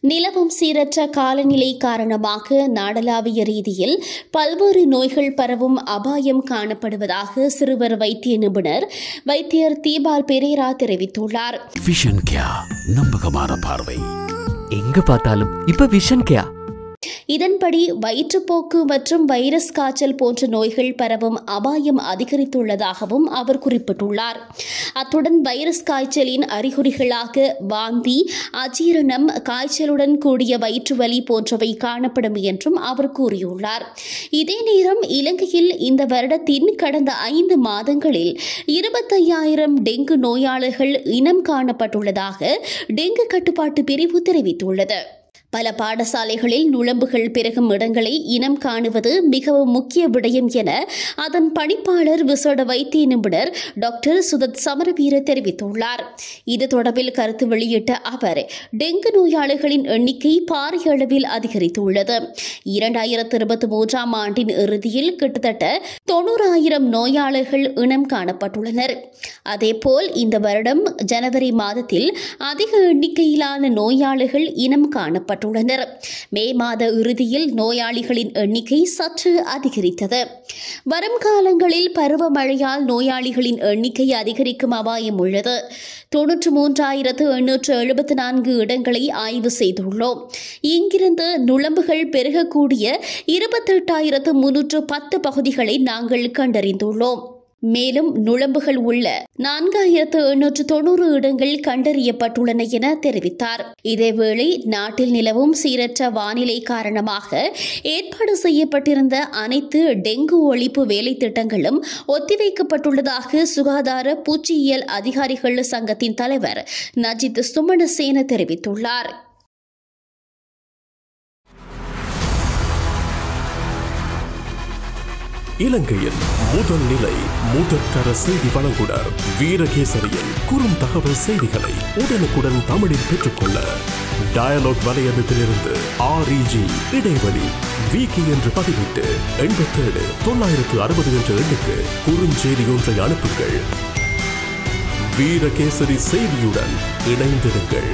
நிலவும் சீரற்ற காலநிலை காரணமாக நாடளாவிய ரீதியில் பல்வேறு நோய்கள் பரவும் அபாயம் காணப்படுவதாக சிறுவர் வைத்திய நிபுணர் வைத்தியர் தீபால் பெரேரா தெரிவித்துள்ளார். விஷன் கியா நம்பகமான பார்வை. எங்க பார்த்தாலும் இப்ப விஷன் கேயா இதன்படி வயிற்றுப்போக்கு மற்றும் வைரஸ் காய்ச்சல் போன்ற நோய்கள் பரவும் அபாயம் அதிகரித்துள்ளதாகவும் அவர் குறிப்பிட்டுள்ளார். அத்துடன் வைரஸ் காய்ச்சலின் அறிகுறிகளாக வாந்தி அஜீரணம் காய்ச்சலுடன் கூடிய வயிற்றுவலி போன்றவை காணப்படும் என்றும் அவர் கூறியுள்ளார். இதே நேரம் இலங்கையில் இந்த வருடத்தின் கடந்த ஐந்து மாதங்களில் இருபத்தையாயிரம் டெங்கு நோயாளர்கள் இனம் காணப்பட்டுள்ளதாக டெங்கு கட்டுப்பாட்டு பிரிவு தெரிவித்துள்ளது. பல பாடசாலைகளில் நுழம்புகள் பெருகும் இடங்களை இனம் காணுவது மிகவும் முக்கிய விடயம் என அதன் பணிப்பாளர் விசேட வைத்திய நிபுணர் டாக்டர் சுதத் சமரவீர தெரிவித்துள்ளார். இது தொடர்பில் கருத்து வெளியிட்ட அவர் டெங்கு நோயாளிகளின் எண்ணிக்கை பாரிய அளவில் அதிகரித்துள்ளது. இரண்டாயிரத்து இருபத்தி மூன்றாம் ஆண்டின் இறுதியில் கிட்டத்தட்ட தொண்ணூறாயிரம் நோயாளர்கள் இனம் காணப்பட்டுள்ளனர். அதேபோல் இந்த வருடம் ஜனவரி மாதத்தில் அதிக எண்ணிக்கையிலான நோயாளிகள் இனம் காணப்பட்டுள்ளனர் மே மாத இறுதியில் நோயாளிகளின் எண்ணிக்கை சற்று அதிகரித்தது. வரும் காலங்களில் பருவமழையால் நோயாளிகளின் எண்ணிக்கை அதிகரிக்கும் அபாயம் உள்ளது. தொன்னூற்று மூன்றாயிரத்து எண்ணூற்று எழுபத்தி நான்கு இடங்களை ஆய்வு செய்துள்ளோம். இங்கிருந்து நுழம்புகள் பெருகக்கூடிய இருபத்தெட்டாயிரத்து முன்னூற்று பத்து பகுதிகளை நாங்கள் கண்டறிந்துள்ளோம். மேலும் நுழம்புகள் உள்ள நான்காயிரத்து எண்ணூற்று தொண்ணூறு இடங்கள் கண்டறியப்பட்டுள்ளன என தெரிவித்தார். இதேவேளை நாட்டில் நிலவும் சீரற்ற வானிலை காரணமாக ஏற்பாடு செய்யப்பட்டிருந்த அனைத்து டெங்கு ஒழிப்பு வேலை திட்டங்களும் ஒத்திவைக்கப்பட்டுள்ளதாக சுகாதார பூச்சியியல் அதிகாரிகள் சங்கத்தின் தலைவர் நஜித் சுமணசேன தெரிவித்துள்ளார். இலங்கையின் முதல் நிலை முதற்கர செய்தி வழங்குனர் வீரகேசரியில் குறும் தகவல் செய்திகளை உடனுக்குடன் தமிழில் பெற்றுக்கொள்ள டயலாக் வலையமைப்பிலிருந்து ஆர்இஜி இடைவெளி விகி என்று பதிவிட்டு எண்பத்தேழு தொள்ளாயிரத்து அறுபது என்ற எண்ணுக்கு குறுஞ்செய்தி ஒன்றை அனுப்புங்கள். வீரகேசரி செய்தியுடன் இணைந்திருங்கள்